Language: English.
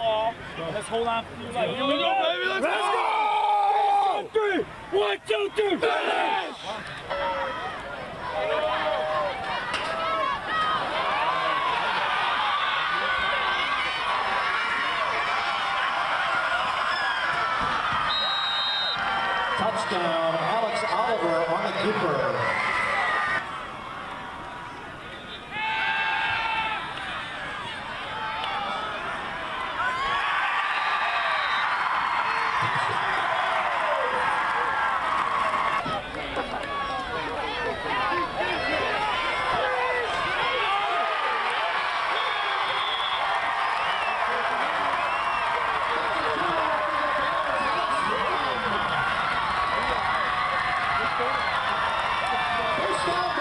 ball. Let's hold on for dear life. Here we go, baby. Let's, go. Three. One, two, three. Finish. Touchdown, Alex Oliver on the keeper. Let's go.